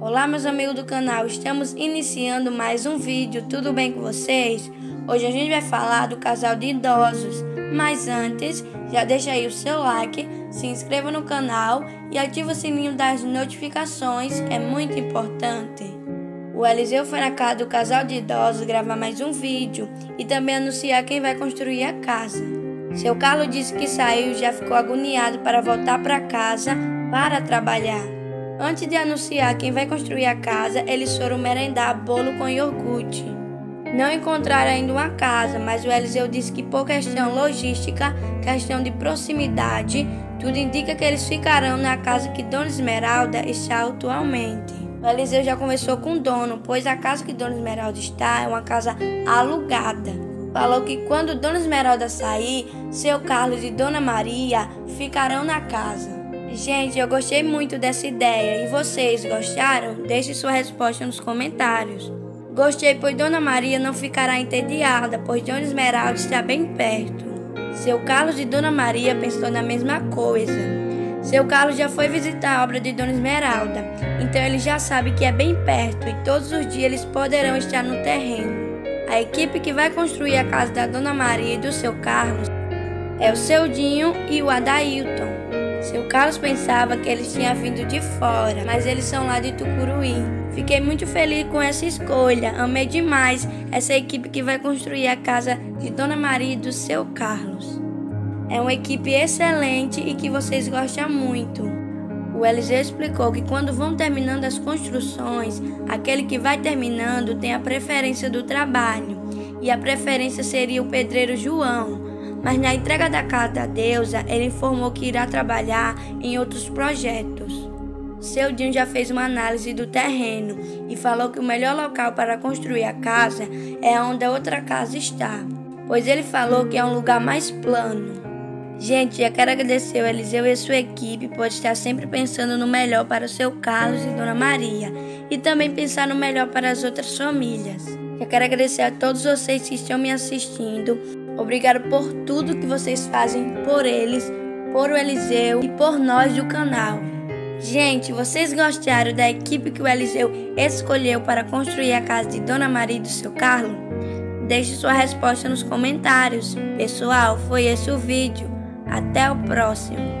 Olá, meus amigos do canal, estamos iniciando mais um vídeo, tudo bem com vocês? Hoje a gente vai falar do casal de idosos, mas antes, já deixa aí o seu like, se inscreva no canal e ative o sininho das notificações, é muito importante. O Eliseu foi na casa do casal de idosos gravar mais um vídeo e também anunciar quem vai construir a casa. Seu Carlos disse que saiu e já ficou agoniado para voltar para casa para trabalhar. Antes de anunciar quem vai construir a casa, eles foram merendar bolo com iogurte. Não encontraram ainda uma casa, mas o Eliseu disse que por questão logística, questão de proximidade, tudo indica que eles ficarão na casa que Dona Esmeralda está atualmente. O Eliseu já conversou com o dono, pois a casa que Dona Esmeralda está é uma casa alugada falou que quando Dona Esmeralda sair, seu Carlos e Dona Maria ficarão na casa. Gente, eu gostei muito dessa ideia e vocês gostaram? Deixe sua resposta nos comentários. Gostei, pois Dona Maria não ficará entediada, pois Dona Esmeralda está bem perto. Seu Carlos e Dona Maria pensou na mesma coisa. Seu Carlos já foi visitar a obra de Dona Esmeralda, então ele já sabe que é bem perto e todos os dias eles poderão estar no terreno. A equipe que vai construir a casa da Dona Maria e do seu Carlos é o seu Dinho e o Adailton. Seu Carlos pensava que eles tinham vindo de fora, mas eles são lá de Tucuruí. Fiquei muito feliz com essa escolha. Amei demais essa equipe que vai construir a casa de Dona Maria e do seu Carlos. É uma equipe excelente e que vocês gostam muito. O Eliseu explicou que quando vão terminando as construções, aquele que vai terminando tem a preferência do trabalho, e a preferência seria o pedreiro João. Mas na entrega da casa da deusa, ele informou que irá trabalhar em outros projetos. Seu Dinho já fez uma análise do terreno e falou que o melhor local para construir a casa é onde a outra casa está, pois ele falou que é um lugar mais plano. Gente, já quero agradecer o Eliseu e a sua equipe por estar sempre pensando no melhor para o seu Carlos e Dona Maria e também pensar no melhor para as outras famílias. Já quero agradecer a todos vocês que estão me assistindo. Obrigado por tudo que vocês fazem por eles, por o Eliseu e por nós do canal. Gente, vocês gostaram da equipe que o Eliseu escolheu para construir a casa de Dona Maria e do seu Carlos? Deixe sua resposta nos comentários. Pessoal, foi esse o vídeo. Até o próximo!